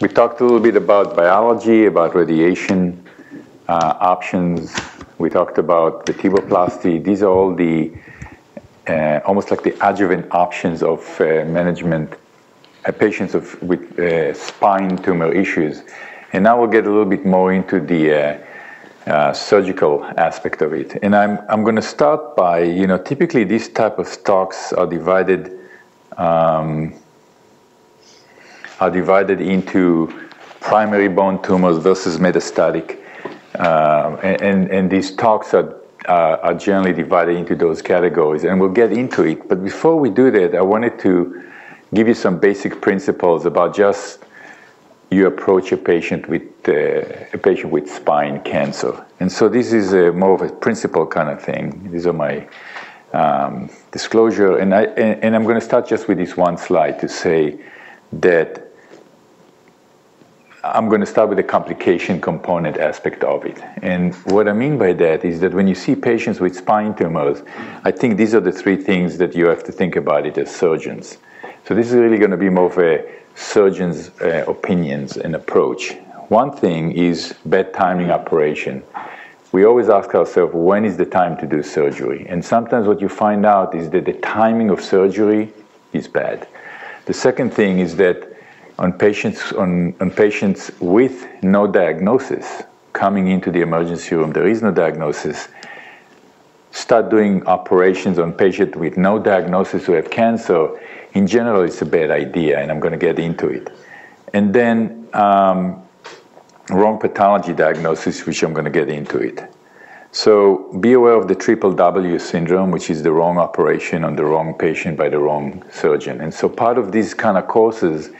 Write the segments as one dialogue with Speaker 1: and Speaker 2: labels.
Speaker 1: We talked a little bit about biology, about radiation uh, options. We talked about vertebroplasty. These are all the uh, almost like the adjuvant options of uh, management uh, patients of, with uh, spine tumor issues. And now we'll get a little bit more into the uh, surgical aspect of it. And I'm, I'm going to start by, you know, typically these type of talks are divided um, are divided into primary bone tumors versus metastatic. Uh, and, and these talks are, uh, are generally divided into those categories, and we'll get into it. But before we do that, I wanted to give you some basic principles about just you approach a patient with uh, a patient with spine cancer. And so this is a, more of a principle kind of thing. These are my um, disclosure, and I and, and I'm going to start just with this one slide to say that I'm going to start with the complication component aspect of it. And what I mean by that is that when you see patients with spine tumors, I think these are the three things that you have to think about it as surgeons. So this is really going to be more of a surgeon's uh, opinions and approach. One thing is bad timing operation. We always ask ourselves, when is the time to do surgery? And sometimes what you find out is that the timing of surgery is bad. The second thing is that on patients, on, on patients with no diagnosis coming into the emergency room, there is no diagnosis, start doing operations on patients with no diagnosis who have cancer, in general, it's a bad idea, and I'm going to get into it. And then um, wrong pathology diagnosis, which I'm going to get into it. So be aware of the triple W syndrome, which is the wrong operation on the wrong patient by the wrong surgeon. And so part of these kind of courses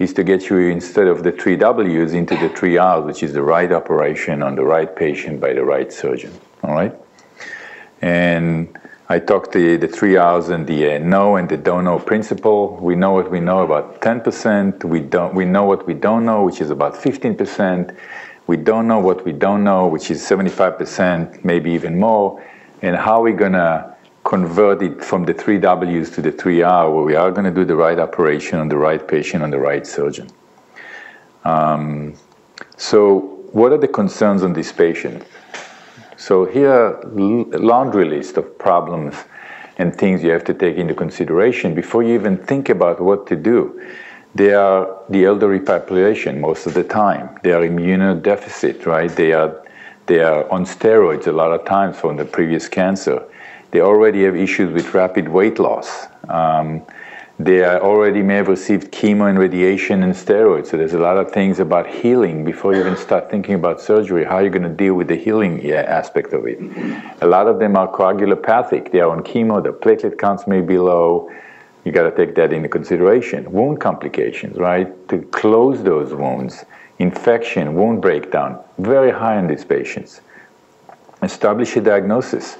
Speaker 1: is to get you instead of the three W's into the three R's, which is the right operation on the right patient by the right surgeon. All right? And I talked the, the three R's and the uh, know and the don't know principle. We know what we know about 10%. We, don't, we know what we don't know, which is about 15%. We don't know what we don't know, which is 75%, maybe even more. And how are we going to convert it from the three W's to the three R, where we are going to do the right operation on the right patient, on the right surgeon. Um, so, what are the concerns on this patient? So here, laundry list of problems and things you have to take into consideration before you even think about what to do. They are the elderly population most of the time. They are immunodeficit, right? They are they are on steroids a lot of times from the previous cancer. They already have issues with rapid weight loss. Um, they already may have received chemo and radiation and steroids. So there's a lot of things about healing before you even start thinking about surgery. How are you going to deal with the healing aspect of it? A lot of them are coagulopathic. They are on chemo. The platelet counts may be low. You got to take that into consideration. Wound complications, right? To close those wounds, infection, wound breakdown, very high in these patients. Establish a diagnosis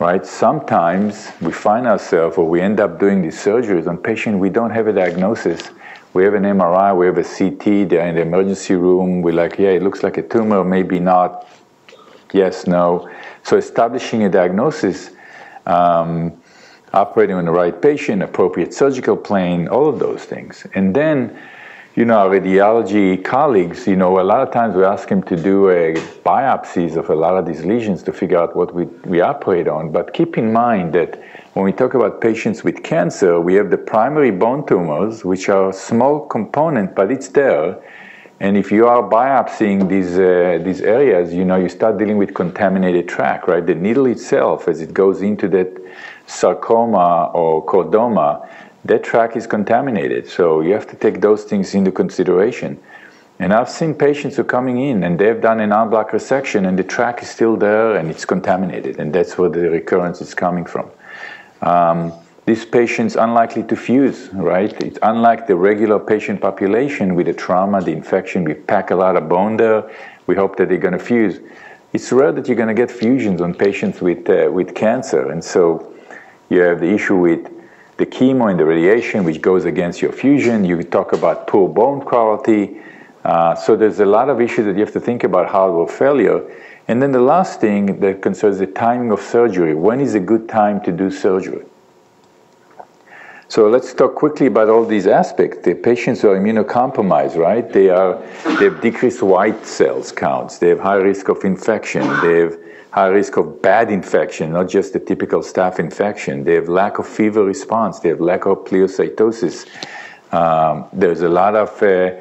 Speaker 1: right? Sometimes we find ourselves or we end up doing these surgeries on patients we don't have a diagnosis. We have an MRI, we have a CT, they're in the emergency room. We're like, yeah, it looks like a tumor, maybe not. Yes, no. So establishing a diagnosis, um, operating on the right patient, appropriate surgical plane, all of those things. And then you know, our radiology colleagues, you know, a lot of times we ask them to do a biopsies of a lot of these lesions to figure out what we, we operate on. But keep in mind that when we talk about patients with cancer, we have the primary bone tumors, which are a small component, but it's there. And if you are biopsying these, uh, these areas, you know, you start dealing with contaminated track, right? The needle itself, as it goes into that sarcoma or chordoma, that track is contaminated. So you have to take those things into consideration. And I've seen patients who are coming in and they've done an en bloc resection and the track is still there and it's contaminated, and that's where the recurrence is coming from. Um, this patient's unlikely to fuse, right? It's unlike the regular patient population with the trauma, the infection. We pack a lot of bone there. We hope that they're going to fuse. It's rare that you're going to get fusions on patients with uh, with cancer, and so you have the issue with the chemo and the radiation, which goes against your fusion. You talk about poor bone quality. Uh, so there's a lot of issues that you have to think about hardware failure. And then the last thing that concerns the timing of surgery. When is a good time to do surgery? So let's talk quickly about all these aspects. The patients are immunocompromised, right? They are they have decreased white cells counts. They have high risk of infection. They have high risk of bad infection, not just the typical staph infection. They have lack of fever response. They have lack of pleocytosis. Um, there's a lot of uh,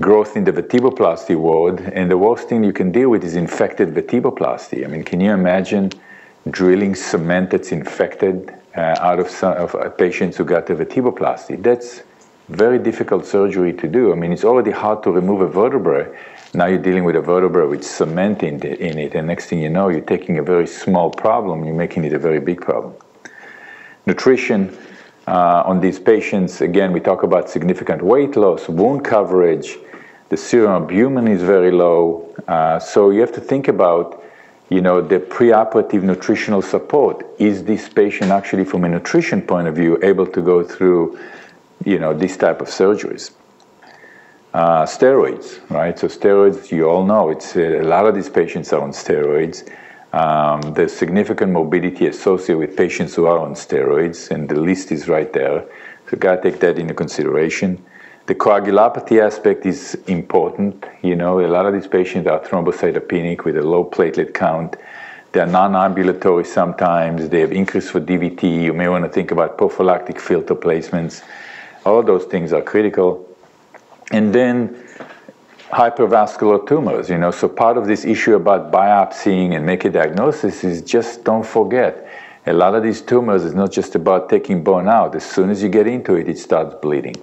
Speaker 1: growth in the vertebroplasty world, and the worst thing you can deal with is infected vertebroplasty. I mean, can you imagine drilling cement that's infected out of, some, of uh, patients who got a vertebroplasty. That's very difficult surgery to do. I mean, it's already hard to remove a vertebra. Now you're dealing with a vertebra with cement in, the, in it, and next thing you know, you're taking a very small problem, you're making it a very big problem. Nutrition uh, on these patients, again, we talk about significant weight loss, wound coverage, the serum albumin is very low. Uh, so you have to think about you know, the preoperative nutritional support. Is this patient actually, from a nutrition point of view, able to go through, you know, this type of surgeries? Uh, steroids, right? So steroids, you all know, it's uh, a lot of these patients are on steroids. Um, there's significant morbidity associated with patients who are on steroids, and the list is right there. So, got to take that into consideration. The coagulopathy aspect is important. You know, a lot of these patients are thrombocytopenic with a low platelet count. They're non-ambulatory sometimes. They have increase for DVT. You may want to think about prophylactic filter placements. All those things are critical. And then hypervascular tumors, you know, so part of this issue about biopsying and making a diagnosis is just don't forget. A lot of these tumors is not just about taking bone out. As soon as you get into it, it starts bleeding.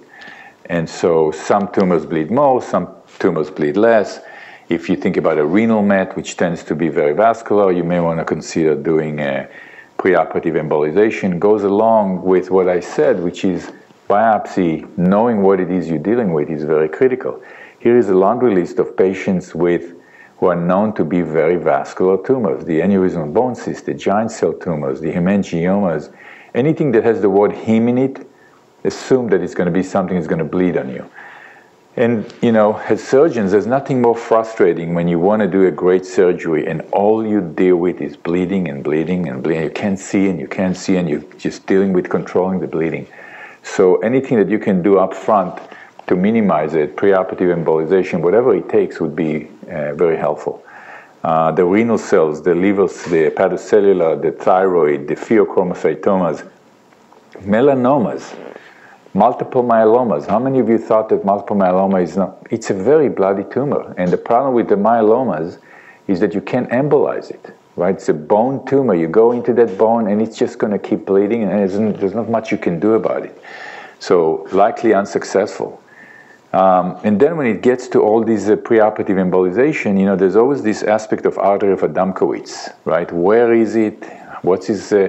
Speaker 1: And so some tumors bleed more, some tumors bleed less. If you think about a renal met, which tends to be very vascular, you may want to consider doing a preoperative embolization. Goes along with what I said, which is biopsy, knowing what it is you're dealing with is very critical. Here is a laundry list of patients with who are known to be very vascular tumors, the aneurysmal bone cyst, the giant cell tumors, the hemangiomas, anything that has the word heme in it assume that it's going to be something that's going to bleed on you. And, you know, as surgeons, there's nothing more frustrating when you want to do a great surgery and all you deal with is bleeding and bleeding and bleeding. You can't see and you can't see and you're just dealing with controlling the bleeding. So anything that you can do up front to minimize it, preoperative embolization, whatever it takes would be uh, very helpful. Uh, the renal cells, the livers, the hepatocellular, the thyroid, the pheochromocytomas, melanomas, Multiple myelomas. How many of you thought that multiple myeloma is not? It's a very bloody tumor. And the problem with the myelomas is that you can't embolize it, right? It's a bone tumor. You go into that bone and it's just going to keep bleeding and there's not much you can do about it. So likely unsuccessful. Um, and then when it gets to all these uh, preoperative embolization, you know, there's always this aspect of artery of Adamkiewicz, right? Where is it? What's his... Uh,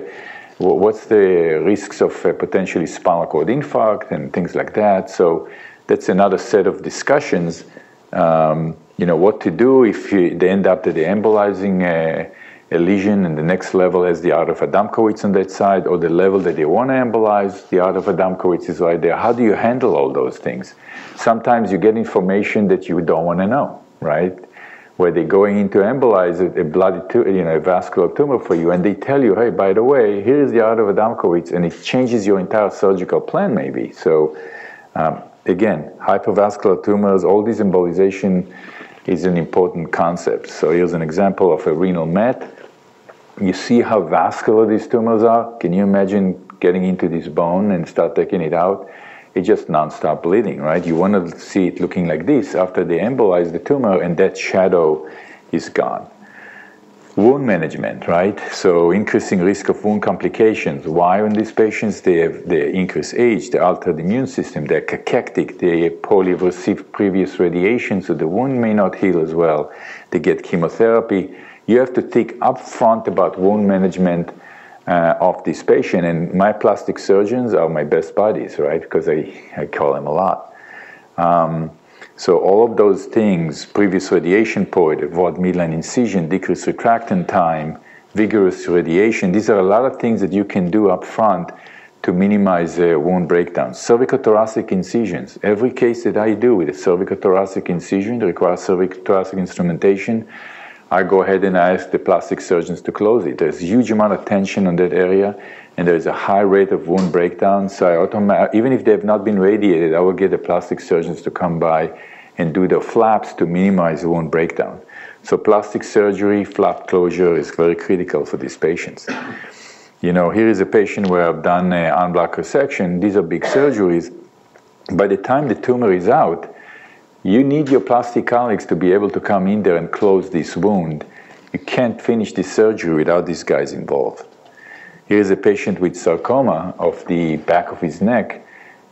Speaker 1: what's the risks of uh, potentially spinal cord infarct and things like that. So that's another set of discussions. Um, you know what to do if you, they end up that they're embolizing a, a, lesion and the next level has the art of Adamkiewicz on that side, or the level that they want to embolize, the art of Adamkiewicz is right there. How do you handle all those things? Sometimes you get information that you don't want to know, right? Where they're going in to embolize a, you know, a vascular tumor for you, and they tell you, hey, by the way, here is the art of Adamkiewicz, and it changes your entire surgical plan, maybe. So, um, again, hypervascular tumors, all this embolization is an important concept. So here's an example of a renal met. You see how vascular these tumors are? Can you imagine getting into this bone and start taking it out? It's just nonstop bleeding, right? You want to see it looking like this after they embolize the tumor and that shadow is gone. Wound management, right? So increasing risk of wound complications. Why in these patients? They have the increased age, the altered immune system, they're cachectic, they probably have received previous radiation, so the wound may not heal as well. They get chemotherapy. You have to think upfront about wound management uh, of this patient. And my plastic surgeons are my best buddies, right? Because I, I call them a lot. Um, so all of those things, previous radiation port, avoid midline incision, decrease retractant time, vigorous radiation, these are a lot of things that you can do up front to minimize uh, wound breakdown. Cervicothoracic incisions. Every case that I do with a cervicothoracic incision requires cervicothoracic instrumentation, I go ahead and I ask the plastic surgeons to close it. There's a huge amount of tension on that area, and there is a high rate of wound breakdown. So I even if they have not been radiated, I will get the plastic surgeons to come by and do the flaps to minimize wound breakdown. So plastic surgery, flap closure is very critical for these patients. You know, here is a patient where I've done an en bloc resection. These are big surgeries. By the time the tumor is out, you need your plastic colleagues to be able to come in there and close this wound. You can't finish the surgery without these guys involved. Here's a patient with sarcoma of the back of his neck.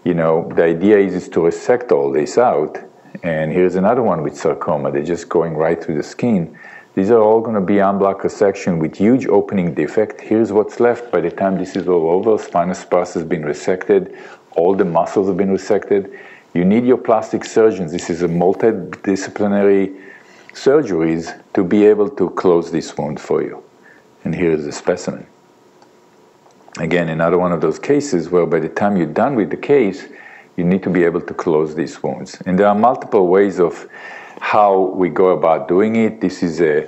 Speaker 1: You know, the idea is, is to resect all this out. And here's another one with sarcoma. They're just going right through the skin. These are all going to be en bloc resection with huge opening defect. Here's what's left by the time this is all over. Spinous pars has been resected. All the muscles have been resected. You need your plastic surgeons. This is a multidisciplinary surgeries to be able to close this wound for you. And here is the specimen. Again, another one of those cases where by the time you're done with the case, you need to be able to close these wounds. And there are multiple ways of how we go about doing it. This is a,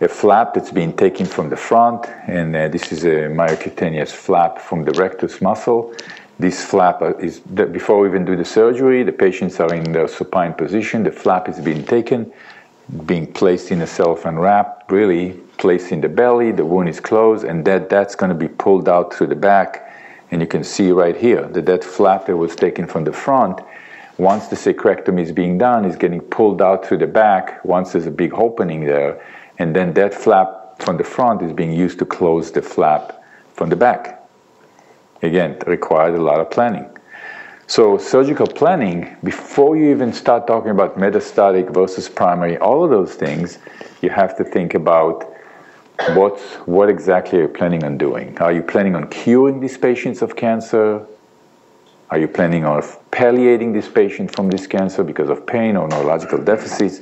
Speaker 1: a flap that's being taken from the front, and uh, this is a myocutaneous flap from the rectus muscle. This flap uh, is, before we even do the surgery, the patients are in the supine position, the flap is being taken, being placed in a cellophane wrap, really placed in the belly, the wound is closed, and that, that's going to be pulled out through the back. And you can see right here that that flap that was taken from the front, once the sacrectomy is being done, is getting pulled out through the back once there's a big opening there. And then that flap from the front is being used to close the flap from the back. Again, required a lot of planning. So surgical planning, before you even start talking about metastatic versus primary, all of those things, you have to think about what's, what exactly are you planning on doing? Are you planning on curing these patients of cancer? Are you planning on palliating this patient from this cancer because of pain or neurological deficits?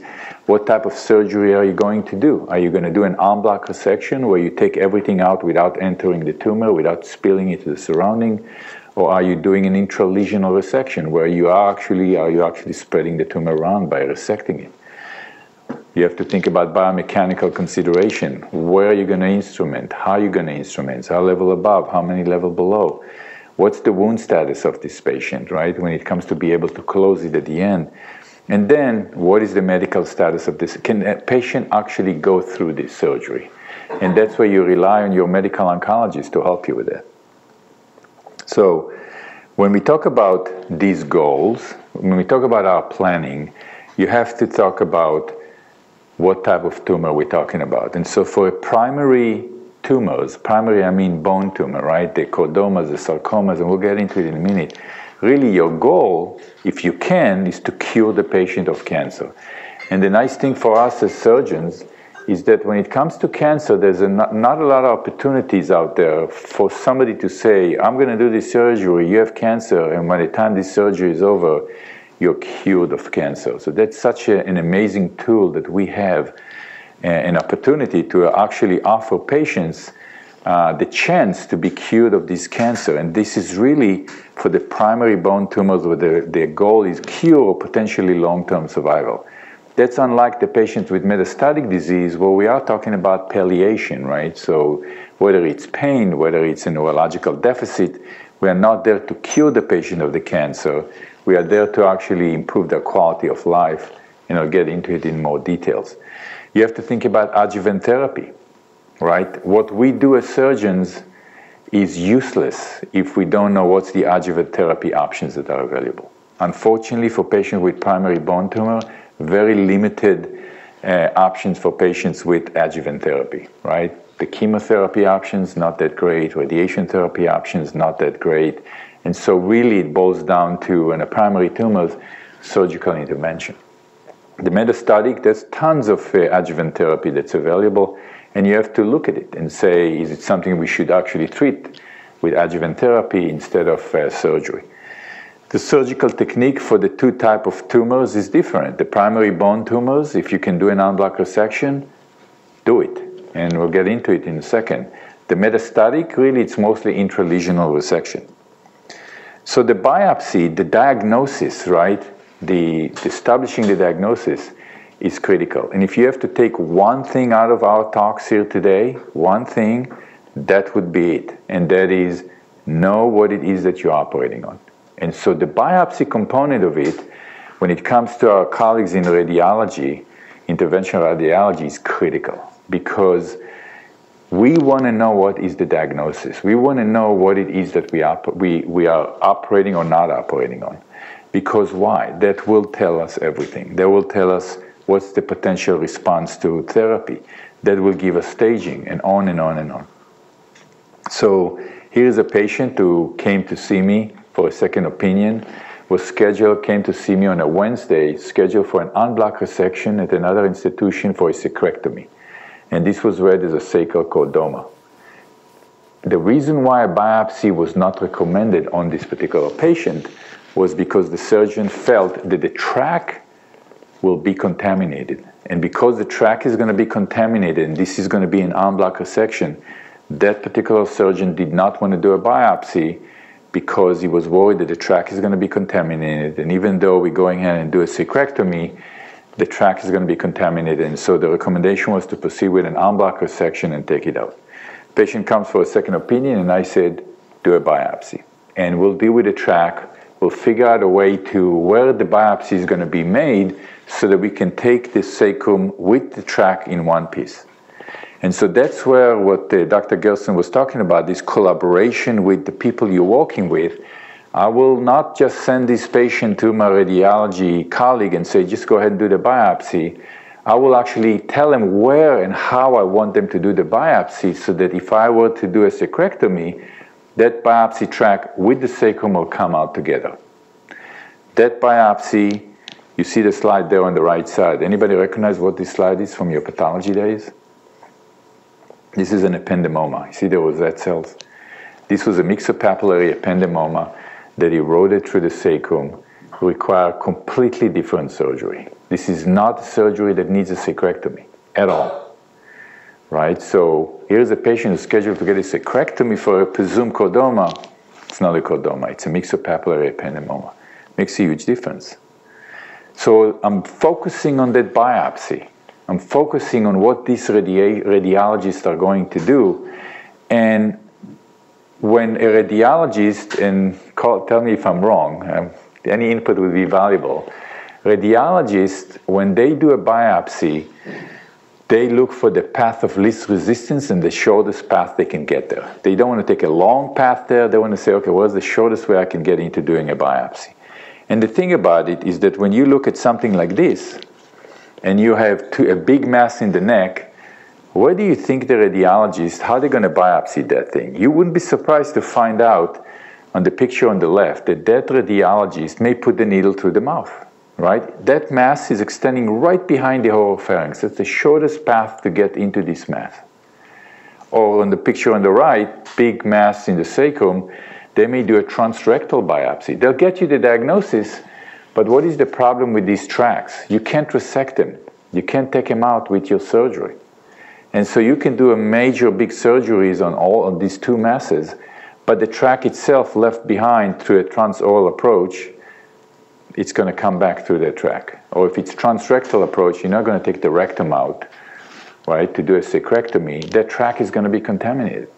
Speaker 1: What type of surgery are you going to do? Are you going to do an en bloc resection where you take everything out without entering the tumor, without spilling it to the surrounding? Or are you doing an intralesional resection where you are actually are you actually spreading the tumor around by resecting it? You have to think about biomechanical consideration. Where are you going to instrument? How are you going to instrument? How level above? How many level below? What's the wound status of this patient, right? When it comes to be able to close it at the end. And then, what is the medical status of this? Can a patient actually go through this surgery? And that's where you rely on your medical oncologist to help you with that. So, when we talk about these goals, when we talk about our planning, you have to talk about what type of tumor we're talking about. And so, for primary tumors, primary I mean bone tumor, right? The chordomas, the sarcomas, and we'll get into it in a minute really your goal, if you can, is to cure the patient of cancer. And the nice thing for us as surgeons is that when it comes to cancer, there's a not, not, a lot of opportunities out there for somebody to say, I'm going to do this surgery, you have cancer, and by the time this surgery is over, you're cured of cancer. So that's such a, an amazing tool that we have, an opportunity to actually offer patients uh, the chance to be cured of this cancer. And this is really for the primary bone tumors where the, their goal is cure or potentially long-term survival. That's unlike the patients with metastatic disease where we are talking about palliation, right? So whether it's pain, whether it's a neurological deficit, we are not there to cure the patient of the cancer. We are there to actually improve their quality of life. And I'll get into it in more details. You have to think about adjuvant therapy right? What we do as surgeons is useless if we don't know what's the adjuvant therapy options that are available. Unfortunately, for patients with primary bone tumor, very limited uh, options for patients with adjuvant therapy, right? The chemotherapy options, not that great. Radiation therapy options, not that great. And so, really, it boils down to, in a primary tumor, surgical intervention. The metastatic, there's tons of uh, adjuvant therapy that's available. And you have to look at it and say, is it something we should actually treat with adjuvant therapy instead of uh, surgery? The surgical technique for the two type of tumors is different. The primary bone tumors, if you can do an en bloc resection, do it. And we'll get into it in a second. The metastatic, really, it's mostly intralesional resection. So the biopsy, the diagnosis, right, the establishing the diagnosis is critical. And if you have to take one thing out of our talks here today, one thing, that would be it. And that is know what it is that you're operating on. And so the biopsy component of it, when it comes to our colleagues in radiology, interventional radiology is critical because we want to know what is the diagnosis. We want to know what it is that we, op- we, we are operating or not operating on. Because why? That will tell us everything. That will tell us what's the potential response to therapy. That will give us staging and on and on and on. So here's a patient who came to see me for a second opinion, was scheduled, came to see me on a Wednesday, scheduled for an en bloc resection at another institution for a sacrectomy and this was read as a sacral chordoma. The reason why a biopsy was not recommended on this particular patient was because the surgeon felt that the track will be contaminated. And because the track is going to be contaminated and this is going to be an en bloc section, that particular surgeon did not want to do a biopsy because he was worried that the track is going to be contaminated. And even though we're going ahead and do a sacrectomy, the track is going to be contaminated. And so the recommendation was to proceed with an en bloc section and take it out. Patient comes for a second opinion, and I said, do a biopsy. And we'll deal with the track. We'll figure out a way to where the biopsy is going to be made so that we can take the sacrum with the track in one piece. And so that's where what uh, Dr. Gerson was talking about, this collaboration with the people you're working with, I will not just send this patient to my radiology colleague and say, just go ahead and do the biopsy. I will actually tell them where and how I want them to do the biopsy so that if I were to do a sacrectomy, that biopsy track with the sacrum will come out together. That biopsy, you see the slide there on the right side. Anybody recognize what this slide is from your pathology days? This is an ependymoma. You see there was that cells. This was a myxopapillary ependymoma that eroded through the sacrum require completely different surgery. This is not surgery that needs a sacrectomy at all. Right? So here's a patient who's scheduled to get a sacrectomy for a presumed chordoma. It's not a chordoma, it's a myxopapillary ependymoma. Makes a huge difference. So I'm focusing on that biopsy. I'm focusing on what these radi- radiologists are going to do. And when a radiologist, and call, tell me if I'm wrong, um, any input would be valuable. Radiologists, when they do a biopsy, they look for the path of least resistance and the shortest path they can get there. They don't want to take a long path there. They want to say, okay, what's the shortest way I can get into doing a biopsy? And the thing about it is that when you look at something like this, and you have two, a big mass in the neck, where do you think the radiologist, how they're going to biopsy that thing? You wouldn't be surprised to find out on the picture on the left that that radiologist may put the needle through the mouth, right? That mass is extending right behind the oropharynx. That's the shortest path to get into this mass. Or on the picture on the right, big mass in the sacrum, they may do a transrectal biopsy. They'll get you the diagnosis, but what is the problem with these tracks? You can't resect them. You can't take them out with your surgery. And so you can do a major big surgeries on all of these two masses, but the track itself left behind through a transoral approach, it's going to come back through the track. Or if it's transrectal approach, you're not going to take the rectum out, right, to do a sacrectomy, that track is going to be contaminated.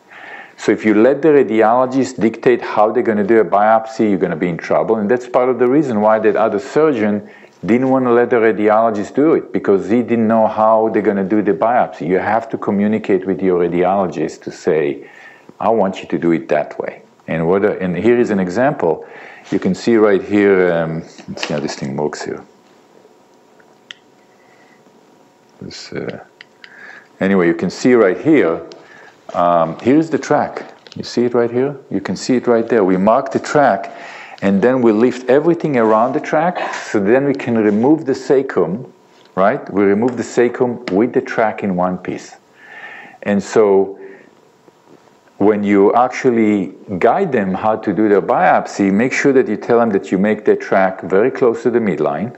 Speaker 1: So if you let the radiologist dictate how they're going to do a biopsy, you're going to be in trouble. And that's part of the reason why that other surgeon didn't want to let the radiologist do it because he didn't know how they're going to do the biopsy. You have to communicate with your radiologist to say, I want you to do it that way. And, what and here is an example. You can see right here, um, let's see how this thing works here. This, uh, anyway, you can see right here, um, here's the track. You see it right here? You can see it right there. We mark the track and then we lift everything around the track, so then we can remove the sacrum, right? We remove the sacrum with the track in one piece. And so when you actually guide them how to do their biopsy, make sure that you tell them that you make the track very close to the midline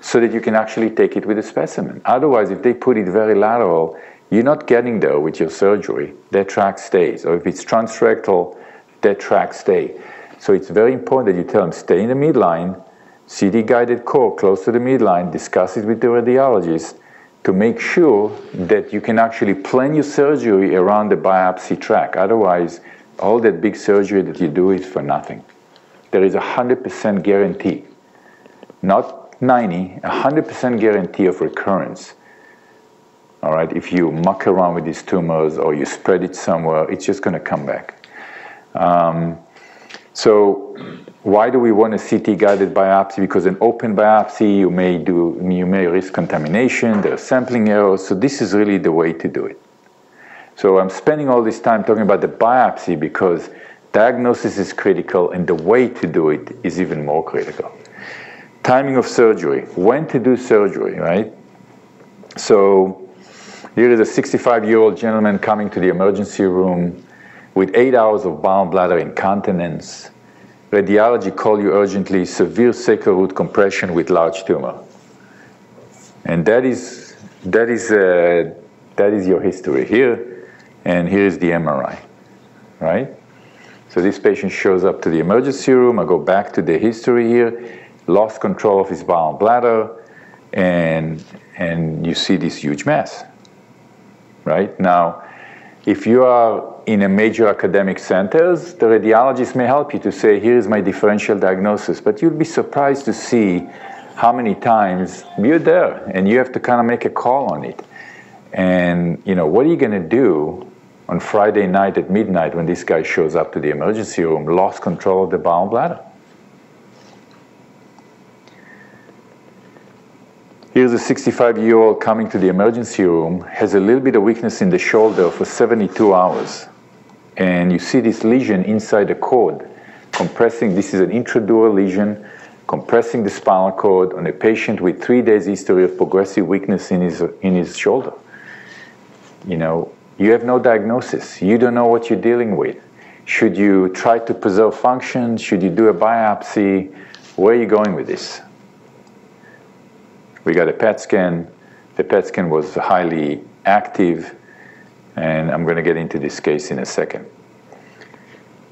Speaker 1: so that you can actually take it with a specimen. Otherwise, if they put it very lateral, you're not getting there with your surgery. That track stays. Or if it's transrectal, that track stays. So it's very important that you tell them stay in the midline CT guided core close to the midline, discuss it with the radiologist to make sure that you can actually plan your surgery around the biopsy track. Otherwise, all that big surgery that you do is for nothing. There is a 100% guarantee, not 90, 100% guarantee of recurrence. All right, if you muck around with these tumors or you spread it somewhere, it's just going to come back. Um, so why do we want a CT-guided biopsy? Because an open biopsy, you may do, you may risk contamination. There are sampling errors. So this is really the way to do it. So I'm spending all this time talking about the biopsy because diagnosis is critical, and the way to do it is even more critical. Timing of surgery. When to do surgery, right? So here is a 65-year-old gentleman coming to the emergency room with eight hours of bowel bladder incontinence. Radiology call you urgently severe sacral root compression with large tumor. And that is, that is, uh, that is your history here, and here is the MRI, right? So this patient shows up to the emergency room. I go back to the history here, lost control of his bowel bladder, and, and you see this huge mass, right? Now, if you are in a major academic centers, the radiologist may help you to say, here's my differential diagnosis. But you'll be surprised to see how many times you're there and you have to kind of make a call on it. And, you know, what are you going to do on Friday night at midnight when this guy shows up to the emergency room, lost control of the bowel bladder? Here's a 65 year old coming to the emergency room, has a little bit of weakness in the shoulder for 72 hours and you see this lesion inside the cord compressing. This is an intradural lesion compressing the spinal cord on a patient with three days history of progressive weakness in his, in his shoulder. You know, you have no diagnosis. You don't know what you're dealing with. Should you try to preserve function? Should you do a biopsy? Where are you going with this? We got a PET scan. The PET scan was highly active and I'm going to get into this case in a second.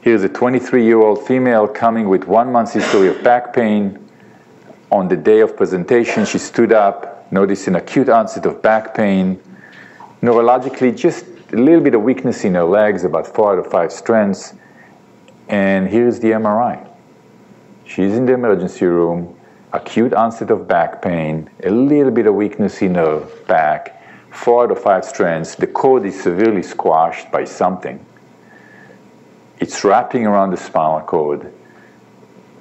Speaker 1: Here's a 23-year-old female coming with one month's history of back pain. On the day of presentation, she stood up, noticed an acute onset of back pain. Neurologically, just a little bit of weakness in her legs, about four out of five strengths. And here's the MRI. She's in the emergency room, acute onset of back pain, a little bit of weakness in the back, four out of five strands, the cord is severely squashed by something. It's wrapping around the spinal cord,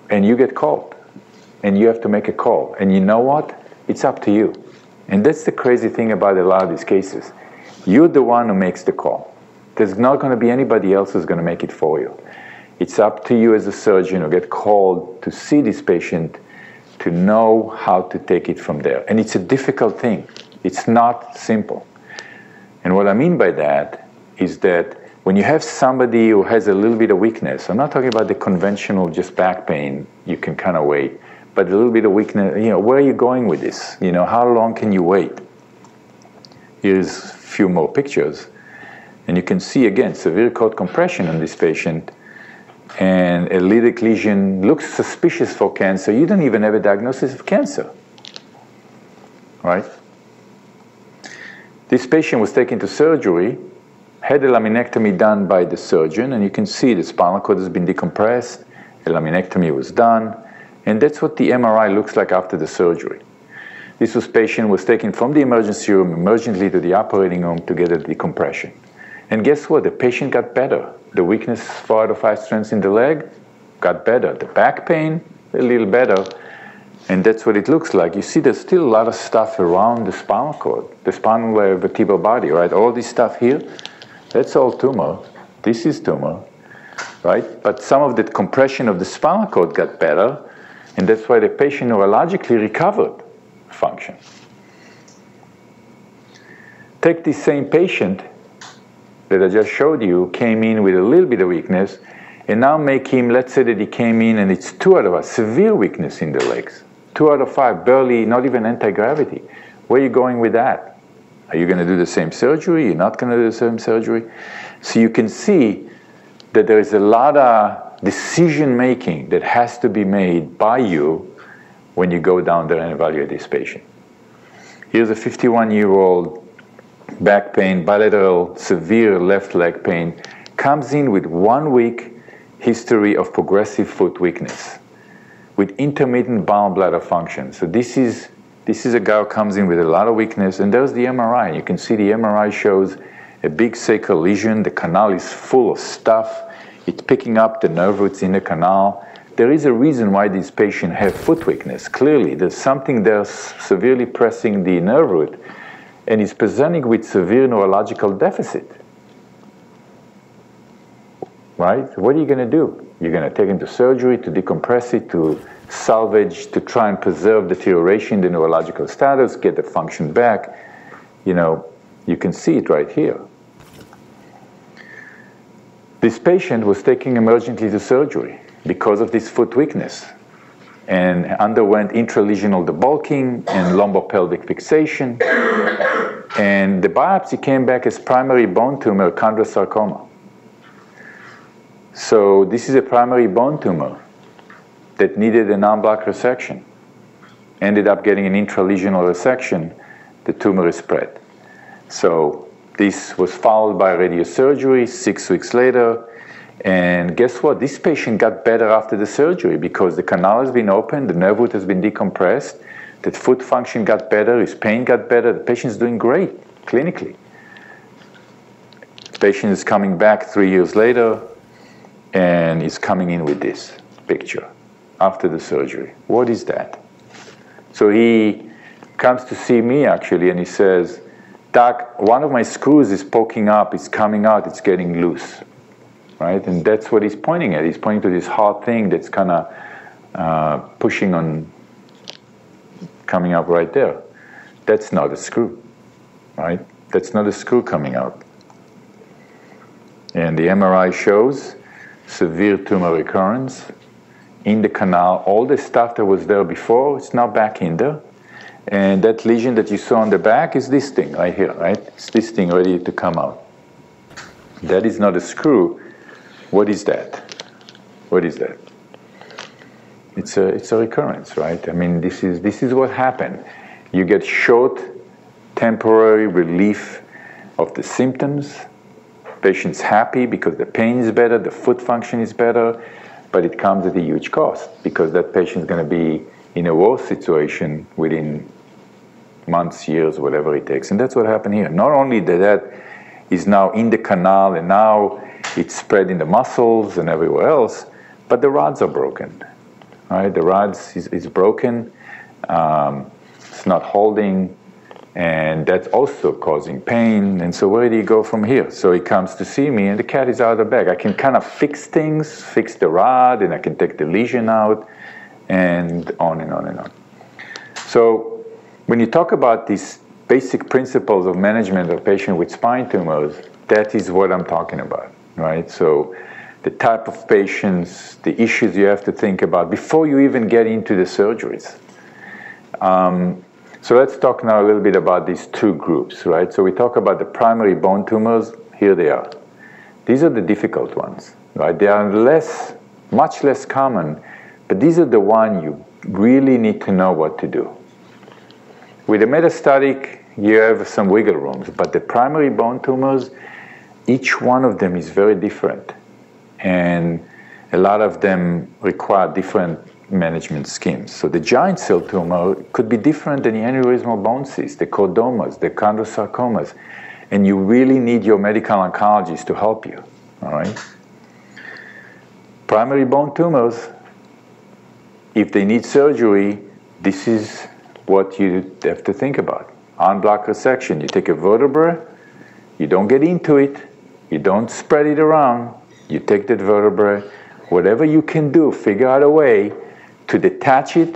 Speaker 1: and you get called, and you have to make a call. And you know what? It's up to you. And that's the crazy thing about a lot of these cases. You're the one who makes the call. There's not going to be anybody else who's going to make it for you. It's up to you as a surgeon who get called to see this patient to know how to take it from there. And it's a difficult thing. It's not simple. And what I mean by that is that when you have somebody who has a little bit of weakness, I'm not talking about the conventional just back pain, you can kind of wait, but a little bit of weakness, you know, where are you going with this? You know, how long can you wait? Here's a few more pictures. And you can see again severe cord compression on this patient and a lytic lesion looks suspicious for cancer. You don't even have a diagnosis of cancer. Right? This patient was taken to surgery, had a laminectomy done by the surgeon, and you can see the spinal cord has been decompressed, a laminectomy was done, and that's what the MRI looks like after the surgery. This was patient was taken from the emergency room emergently to the operating room to get a decompression. And guess what? The patient got better. The weakness, four out of five strengths in the leg, got better. The back pain, a little better. And that's what it looks like. You see, there's still a lot of stuff around the spinal cord, the spinal vertebral body, right? All this stuff here, that's all tumor. This is tumor, right? But some of the compression of the spinal cord got better, and that's why the patient neurologically recovered function. Take this same patient that I just showed you, came in with a little bit of weakness, and now make him, let's say that he came in and it's two out of a severe weakness in the legs. Two out of five, barely, not even anti-gravity. Where are you going with that? Are you going to do the same surgery? You're not going to do the same surgery? So you can see that there is a lot of decision making that has to be made by you when you go down there and evaluate this patient. Here's a 51 year old back pain, bilateral severe left leg pain, comes in with one week history of progressive foot weakness with intermittent bowel bladder function. So this is this is a guy who comes in with a lot of weakness, and there's the MRI. You can see the MRI shows a big sacral lesion. The canal is full of stuff. It's picking up the nerve roots in the canal. There is a reason why these patients have foot weakness. Clearly, there's something there severely pressing the nerve root, and is presenting with severe neurological deficit. Right? What are you going to do? You're going to take him to surgery to decompress it, to salvage, to try and preserve deterioration in the neurological status, get the function back. You know, you can see it right here. This patient was taken emergently to surgery because of this foot weakness and underwent intralesional debulking and lumbar pelvic fixation. And the biopsy came back as primary bone tumor chondrosarcoma. So this is a primary bone tumor that needed an en bloc resection. Ended up getting an intralesional resection, the tumor is spread. So this was followed by radiosurgery six weeks later. And guess what? This patient got better after the surgery because the canal has been opened, the nerve root has been decompressed, the foot function got better, his pain got better, the patient's doing great clinically. The patient is coming back three years later, and is coming in with this picture after the surgery. What is that? So he comes to see me actually and he says, Doc, one of my screws is poking up, it's coming out, it's getting loose. Right? And that's what he's pointing at. He's pointing to this hard thing that's kind of uh, pushing on, coming up right there. That's not a screw, right? That's not a screw coming out. And the MRI shows severe tumor recurrence in the canal. All the stuff that was there before, it's now back in there. And that lesion that you saw on the back is this thing right here, right? It's this thing ready to come out. That is not a screw. What is that? What is that? It's a, it's a recurrence, right? I mean, this is, this is what happened. You get short, temporary relief of the symptoms, patient's happy because the pain is better, the foot function is better, but it comes at a huge cost because that patient is going to be in a worse situation within months, years, whatever it takes. And that's what happened here. Not only that that is now in the canal and now it's spread in the muscles and everywhere else, but the rods are broken. Right? The rod is, is broken. Um, it's not holding and that's also causing pain. And so where do you go from here? So he comes to see me, and the cat is out of the bag. I can kind of fix things, fix the rod, and I can take the lesion out, and on and on and on. So when you talk about these basic principles of management of patient with spine tumors, that is what I'm talking about, right? So the type of patients, the issues you have to think about before you even get into the surgeries. Um, so let's talk now a little bit about these two groups, right? So we talk about the primary bone tumors. Here they are. These are the difficult ones, right? They are less, much less common, but these are the one you really need to know what to do. With the metastatic, you have some wiggle rooms, but the primary bone tumors, each one of them is very different. And a lot of them require different management schemes. So the giant cell tumor could be different than the aneurysmal bone cysts, the chordomas, the chondrosarcomas, and you really need your medical oncologist to help you. All right. Primary bone tumors, if they need surgery, this is what you have to think about. En bloc resection, you take a vertebra, you don't get into it, you don't spread it around, you take that vertebra, whatever you can do, figure out a way to detach it,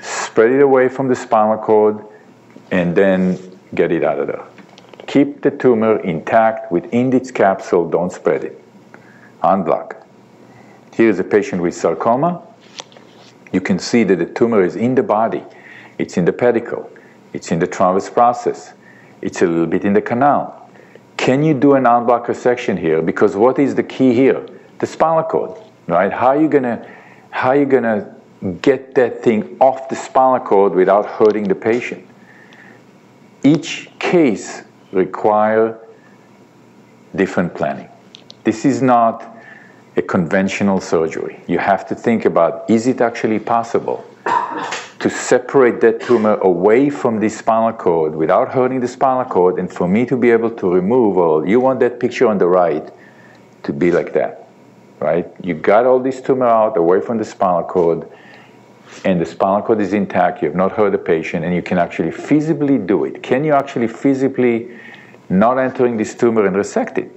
Speaker 1: spread it away from the spinal cord, and then get it out of there. Keep the tumor intact within its capsule, don't spread it. En bloc. Here's a patient with sarcoma. You can see that the tumor is in the body. It's in the pedicle. It's in the transverse process. It's a little bit in the canal. Can you do an en bloc resection here? Because what is the key here? The spinal cord, right? How are you gonna, how are you gonna get that thing off the spinal cord without hurting the patient. Each case require different planning. This is not a conventional surgery. You have to think about, is it actually possible to separate that tumor away from the spinal cord without hurting the spinal cord and for me to be able to remove all, you want that picture on the right to be like that, right? You got all this tumor out away from the spinal cord and the spinal cord is intact, you have not hurt the patient and you can actually feasibly do it. Can you actually feasibly not entering this tumor and resect it?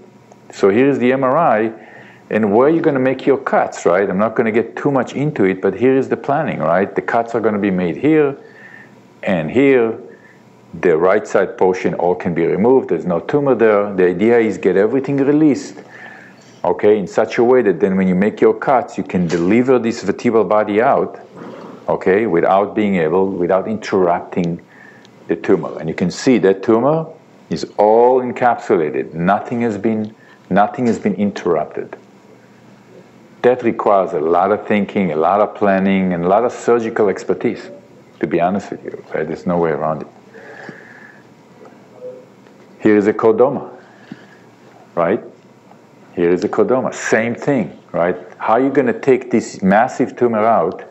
Speaker 1: So here's the MRI and where you're going to make your cuts, right? I'm not going to get too much into it, but here is the planning, right? The cuts are going to be made here and here. The right side portion all can be removed. There's no tumor there. The idea is get everything released, okay, in such a way that then when you make your cuts, you can deliver this vertebral body out, okay, without being able, without interrupting the tumor. And you can see that tumor is all encapsulated. Nothing has been, nothing has been interrupted that requires a lot of thinking, a lot of planning, and a lot of surgical expertise, to be honest with you. Right? There's no way around it. Here is a chordoma, right? Here is a chordoma. Same thing, right? How are you going to take this massive tumor out,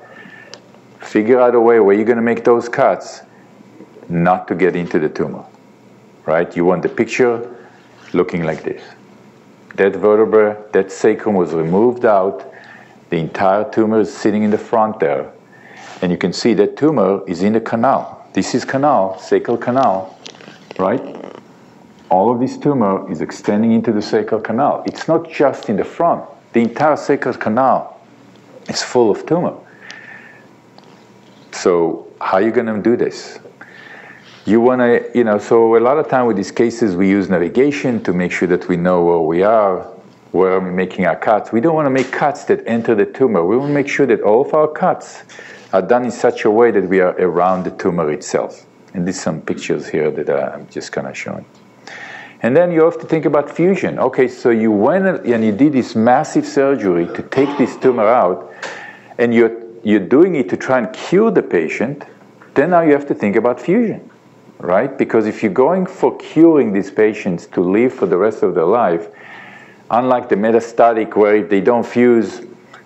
Speaker 1: figure out a way where you're going to make those cuts not to get into the tumor, right? You want the picture looking like this that vertebra, that sacrum was removed out. The entire tumor is sitting in the front there. And you can see that tumor is in the canal. This is canal, sacral canal, right? All of this tumor is extending into the sacral canal. It's not just in the front. The entire sacral canal is full of tumor. So how are you going to do this? You want to, you know, so a lot of time with these cases, we use navigation to make sure that we know where we are, where we're making our cuts. We don't want to make cuts that enter the tumor. We want to make sure that all of our cuts are done in such a way that we are around the tumor itself. And these some pictures here that uh, I'm just kind of showing. And then you have to think about fusion. Okay, so you went and you did this massive surgery to take this tumor out, and you're, you're doing it to try and cure the patient. Then now you have to think about fusion right? Because if you're going for curing these patients to live for the rest of their life, unlike the metastatic where if they don't fuse,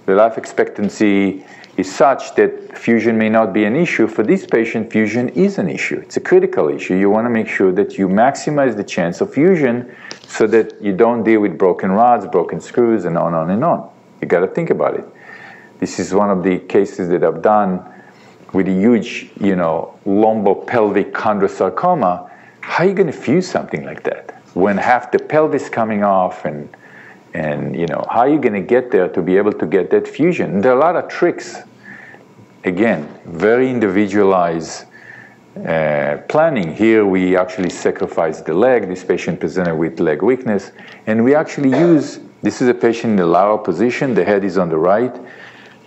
Speaker 1: the life expectancy is such that fusion may not be an issue. For this patient, fusion is an issue. It's a critical issue. You want to make sure that you maximize the chance of fusion so that you don't deal with broken rods, broken screws, and on and on and on. You got to think about it. This is one of the cases that I've done with a huge, you know, lumbopelvic chondrosarcoma, how are you going to fuse something like that when half the pelvis coming off and and you know how are you going to get there to be able to get that fusion? There are a lot of tricks. Again, very individualized uh, planning. Here we actually sacrifice the leg. This patient presented with leg weakness, and we actually use. This is a patient in the lateral position. The head is on the right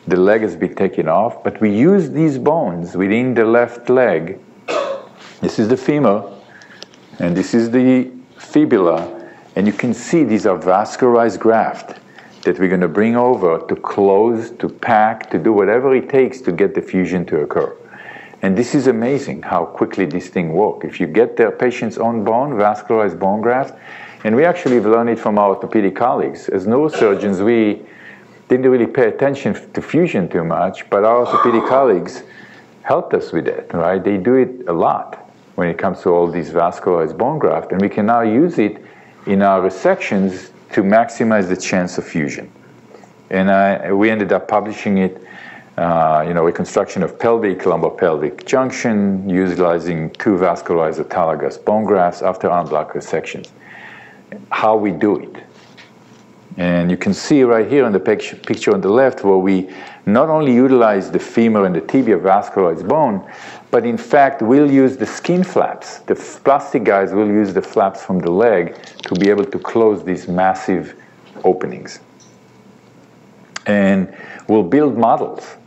Speaker 1: the leg has been taken off, but we use these bones within the left leg. This is the femur, and this is the fibula, and you can see these are vascularized graft that we're going to bring over to close, to pack, to do whatever it takes to get the fusion to occur. And this is amazing how quickly this thing works. If you get the patient's own bone, vascularized bone graft, and we actually have learned it from our orthopedic colleagues. As neurosurgeons, we didn't really pay attention to fusion too much, but our orthopedic colleagues helped us with it, right? They do it a lot when it comes to all these vascularized bone graft, and we can now use it in our resections to maximize the chance of fusion. And I, we ended up publishing it, uh, you know, reconstruction of pelvic, lumbopelvic junction, utilizing two vascularized autologous bone grafts after en bloc resections. How we do it. And you can see right here in the picture on the left where we not only utilize the femur and the tibia vascularized bone, but in fact we'll use the skin flaps. The plastic guys will use the flaps from the leg to be able to close these massive openings. And we'll build models.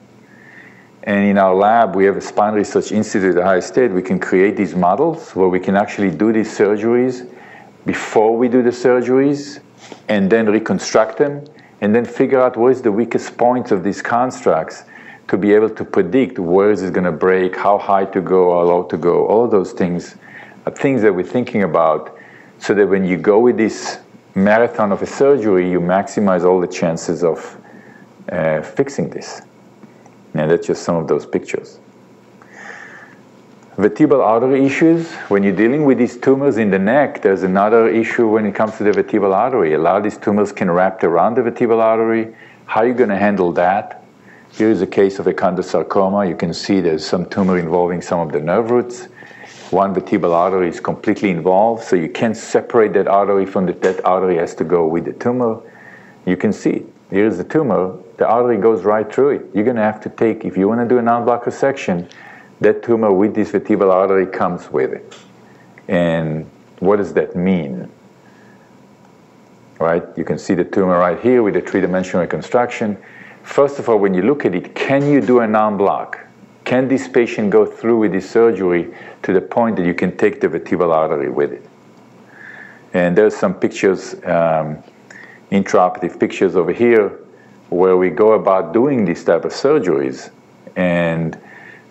Speaker 1: And in our lab, we have a spine research institute at Ohio State. We can create these models where we can actually do these surgeries before we do the surgeries and then reconstruct them and then figure out what is the weakest point of these constructs to be able to predict where is it going to break, how high to go, how low to go. All those things are things that we're thinking about so that when you go with this marathon of a surgery, you maximize all the chances of uh, fixing this. And that's just some of those pictures. Vertebral artery issues, when you're dealing with these tumors in the neck, there's another issue when it comes to the vertebral artery. A lot of these tumors can wrap around the vertebral artery. How are you going to handle that? Here is a case of a chondrosarcoma. You can see there's some tumor involving some of the nerve roots. One vertebral artery is completely involved, so you can't separate that artery from the, that artery has to go with the tumor. You can see, here's the tumor, the artery goes right through it. You're going to have to take, if you want to do an en-bloc resection, that tumor with this vertebral artery comes with it. And what does that mean? Right? You can see the tumor right here with the three-dimensional reconstruction. First of all, when you look at it, can you do an en bloc? Can this patient go through with this surgery to the point that you can take the vertebral artery with it? And there's some pictures, um, intraoperative pictures over here, where we go about doing these type of surgeries. And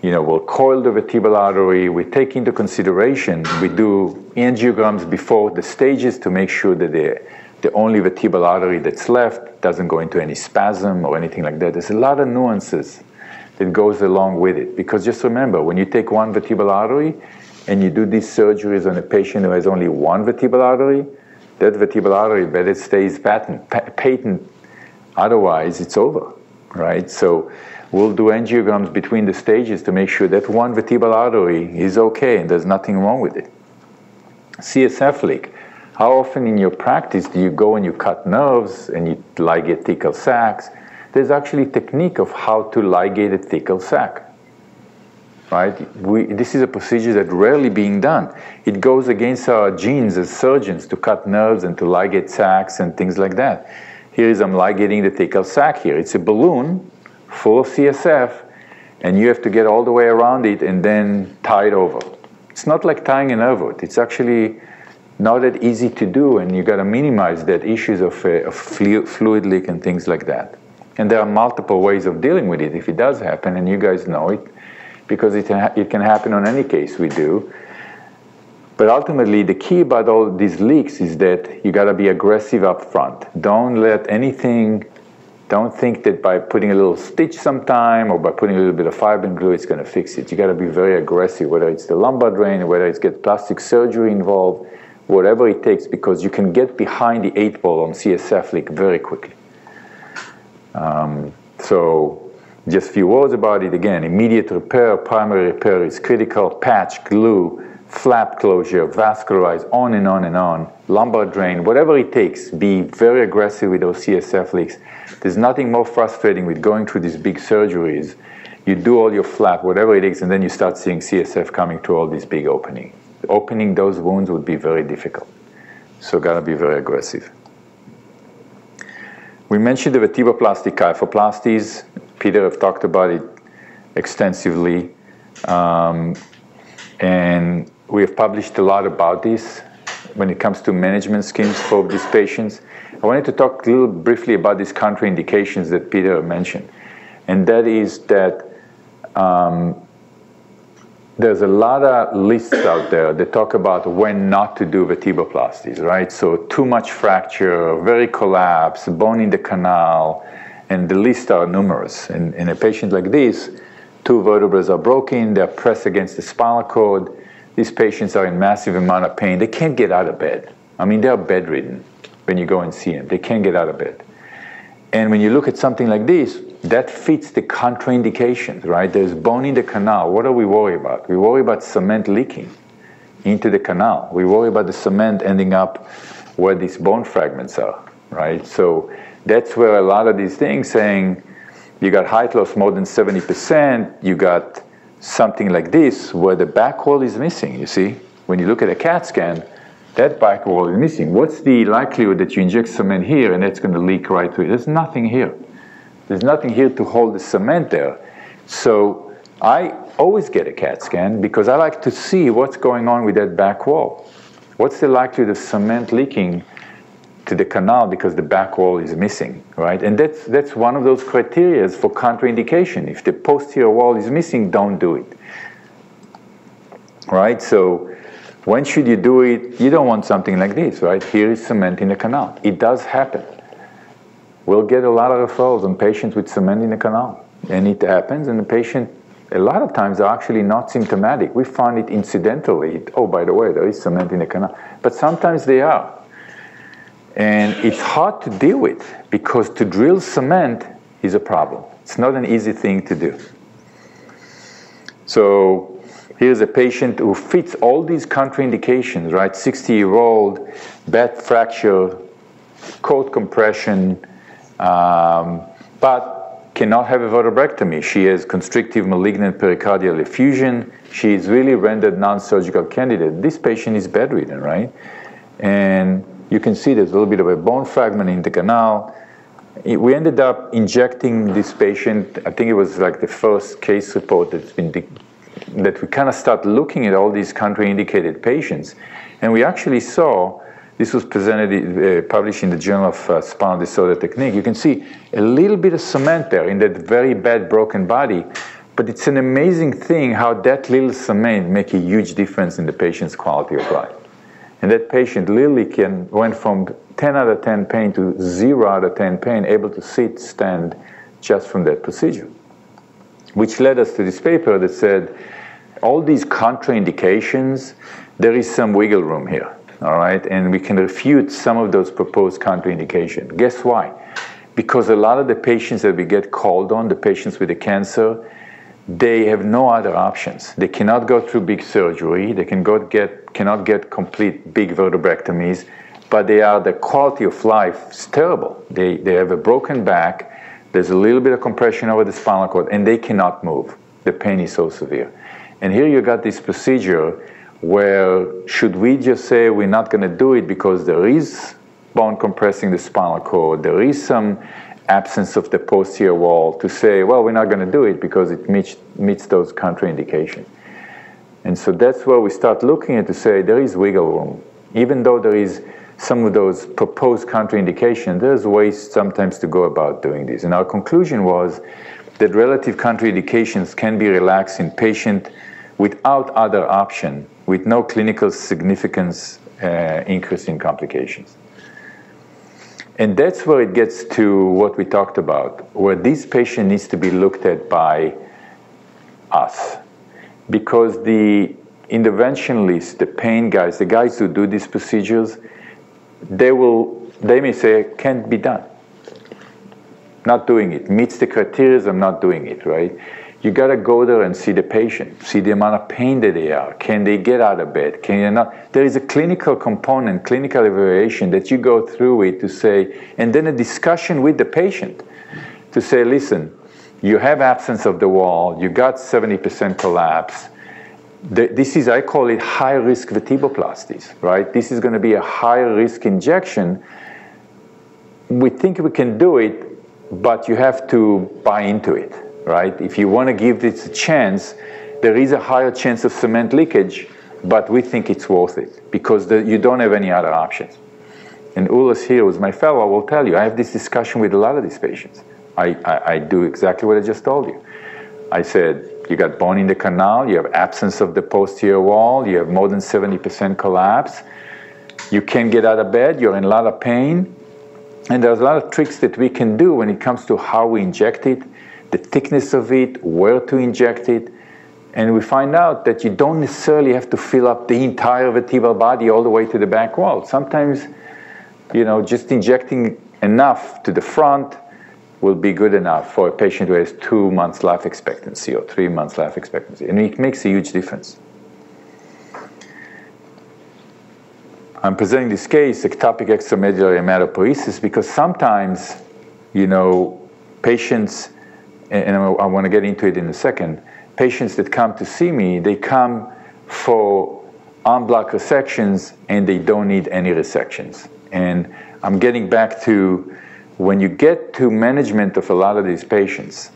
Speaker 1: you know, we'll coil the vertebral artery, we take into consideration, we do angiograms before the stages to make sure that the, the only vertebral artery that's left doesn't go into any spasm or anything like that. There's a lot of nuances that goes along with it. Because just remember, when you take one vertebral artery and you do these surgeries on a patient who has only one vertebral artery, that vertebral artery better stays patent, patent. Otherwise, it's over, right? So we'll do angiograms between the stages to make sure that one vertebral artery is okay and there's nothing wrong with it. CSF leak. How often in your practice do you go and you cut nerves and you ligate thecal sacs? There's actually a technique of how to ligate a thecal sac. Right? We, this is a procedure that rarely being done. It goes against our genes as surgeons to cut nerves and to ligate sacs and things like that. Here is I'm ligating the thecal sac here. It's a balloon full of CSF, and you have to get all the way around it and then tie it over. It's not like tying a nerve. It's actually not that easy to do, and you got to minimize that issues of, uh, of fluid leak and things like that. And there are multiple ways of dealing with it if it does happen, and you guys know it, because it, it can happen on any case we do. But ultimately, the key about all these leaks is that you got to be aggressive up front. Don't let anything don't think that by putting a little stitch sometime or by putting a little bit of fibrin glue, it's going to fix it. You got to be very aggressive, whether it's the lumbar drain, whether it's get plastic surgery involved, whatever it takes, because you can get behind the eight ball on CSF leak very quickly. Um, so, just a few words about it. Again, immediate repair, primary repair is critical. Patch, glue, flap closure, vascularize, on and on and on. Lumbar drain, whatever it takes. Be very aggressive with those CSF leaks. There's nothing more frustrating with going through these big surgeries. You do all your flap, whatever it is, and then you start seeing CSF coming through all these big openings. Opening those wounds would be very difficult. So gotta be very aggressive. We mentioned the vertebroplastic kyphoplasties. Peter have talked about it extensively. Um, and we have published a lot about this when it comes to management schemes for these patients. I wanted to talk a little briefly about these contraindications that Peter mentioned. And that is that um, there's a lot of lists out there that talk about when not to do vertebroplasties, right? So too much fracture, very collapse, bone in the canal, and the lists are numerous. And in a patient like this, two vertebrae are broken, they're pressed against the spinal cord. These patients are in massive amount of pain. They can't get out of bed. I mean, they're bedridden when you go and see them. They can't get out of bed. And when you look at something like this, that fits the contraindications, right? There's bone in the canal. What are we worried about? We worry about cement leaking into the canal. We worry about the cement ending up where these bone fragments are, right? So that's where a lot of these things saying you got height loss more than 70%, you got something like this where the back wall is missing, you see? When you look at a CAT scan, that back wall is missing. What's the likelihood that you inject cement here and it's going to leak right through? There's nothing here. There's nothing here to hold the cement there. So I always get a CAT scan because I like to see what's going on with that back wall. What's the likelihood of cement leaking to the canal because the back wall is missing, right? And that's, that's one of those criteria for contraindication. If the posterior wall is missing, don't do it, right? So when should you do it? You don't want something like this, right? Here is cement in the canal. It does happen. We'll get a lot of referrals on patients with cement in the canal. And it happens, and the patient, a lot of times, are actually not symptomatic. We find it incidentally. Oh, by the way, there is cement in the canal. But sometimes they are. And it's hard to deal with because to drill cement is a problem. It's not an easy thing to do. So here's a patient who fits all these contraindications, right? 60 year old, bad fracture, cord compression, um, but cannot have a vertebrectomy. She has constrictive malignant pericardial effusion. She is really rendered non surgical candidate. This patient is bedridden, right? And you can see there's a little bit of a bone fragment in the canal. We ended up injecting this patient, I think it was like the first case report that's been, that we kind of start looking at all these contraindicated patients. And we actually saw, this was presented, uh, published in the Journal of uh, Spinal Disorder Technique. You can see a little bit of cement there in that very bad broken body. But it's an amazing thing how that little cement make a huge difference in the patient's quality of life. And that patient literally can went from 10 out of 10 pain to 0 out of 10 pain, able to sit, stand just from that procedure. Which led us to this paper that said all these contraindications, there is some wiggle room here, all right? And we can refute some of those proposed contraindications. Guess why? Because a lot of the patients that we get called on, the patients with the cancer, they have no other options. They cannot go through big surgery. They can go get, cannot get complete big vertebrectomies, but they are the quality of life is terrible. They, they have a broken back. There's a little bit of compression over the spinal cord, and they cannot move. The pain is so severe. And here you got this procedure where should we just say we're not going to do it because there is bone compressing the spinal cord, there is some absence of the posterior wall to say, well, we're not going to do it because it meets, meets those contraindications. And so that's where we start looking at to say there is wiggle room. Even though there is some of those proposed contraindications, there's ways sometimes to go about doing this. And our conclusion was that relative contraindications can be relaxed in patient without other option, with no clinical significance uh, increase in complications. And that's where it gets to what we talked about, where this patient needs to be looked at by us. Because the interventionalists, the pain guys, the guys who do these procedures, they will they may say can't be done. Not doing it. Meets the criteria, I'm not doing it, right? You got to go there and see the patient, see the amount of pain that they are. Can they get out of bed? Can you not? There is a clinical component, clinical evaluation that you go through it to say, and then a discussion with the patient to say, listen, you have absence of the wall, you got 70% collapse. this is, I call it high risk vertebroplasties, right? This is going to be a high risk injection. We think we can do it, but you have to buy into it right? If you want to give this a chance, there is a higher chance of cement leakage, but we think it's worth it because the, you don't have any other options. And Ulas here, who's my fellow, will tell you, I have this discussion with a lot of these patients. I, I, I do exactly what I just told you. I said, you got bone in the canal, you have absence of the posterior wall, you have more than 70% collapse, you can't get out of bed, you're in a lot of pain, and there's a lot of tricks that we can do when it comes to how we inject it, the thickness of it, where to inject it. And we find out that you don't necessarily have to fill up the entire vertebral body all the way to the back wall. Sometimes, you know, just injecting enough to the front will be good enough for a patient who has two months life expectancy or three months life expectancy. And it makes a huge difference. I'm presenting this case, ectopic extramedullary hematopoiesis, because sometimes, you know, patients and I want to get into it in a second, patients that come to see me, they come for en bloc resections and they don't need any resections. And I'm getting back to when you get to management of a lot of these patients,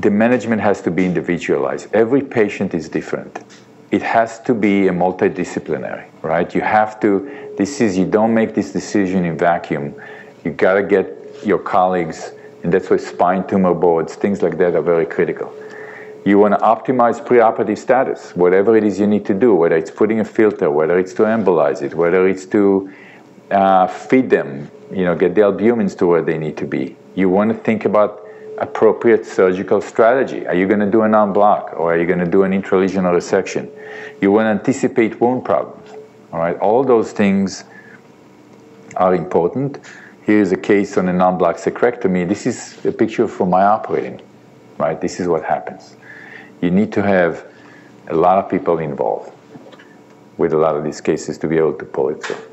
Speaker 1: the management has to be individualized. Every patient is different. it has to be a multidisciplinary, right? You have to, this is, you don't make this decision in vacuum. You gotta get your colleagues, and that's why spine tumor boards, things like that are very critical. You wanna optimize preoperative status, whatever it is you need to do, whether it's putting a filter, whether it's to embolize it, whether it's to uh, feed them, you know, get the albumins to where they need to be. You wanna think about appropriate surgical strategy. Are you going to do an en bloc or are you going to do an intralesional resection? You want to anticipate wound problems. All right, all those things are important. Here is a case on an en bloc sacrectomy. This is a picture from my operating. Right, this is what happens. You need to have a lot of people involved with a lot of these cases to be able to pull it through.